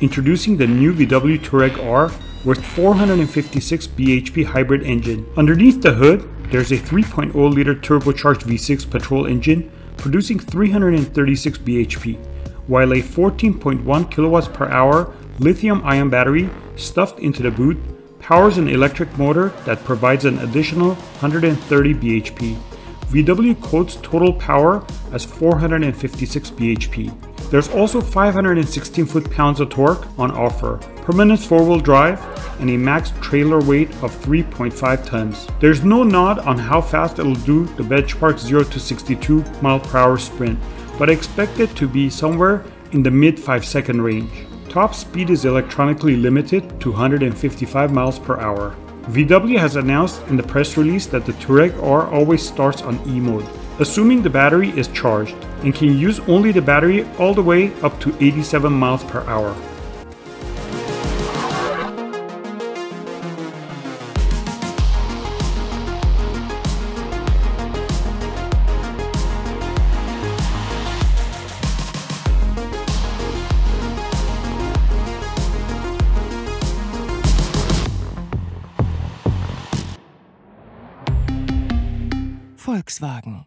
Introducing the new VW Touareg R with 456 bhp hybrid engine. Underneath the hood, there's a 3.0 liter turbocharged V6 petrol engine producing 336 bhp, while a 14.1 kilowatts per hour lithium ion battery stuffed into the boot powers an electric motor that provides an additional 130 bhp. VW quotes total power as 456 bhp. There's also 516 foot-pounds of torque on offer, permanent four-wheel drive, and a max trailer weight of 3.5 tons. There's no nod on how fast it'll do the benchmark 0 to 62 mile per hour sprint, but I expect it to be somewhere in the mid 5 second range. Top speed is electronically limited to 155 miles per hour. VW has announced in the press release that the Touareg R always starts on E mode, assuming the battery is charged, and can use only the battery all the way up to 87 miles per hour. Volkswagen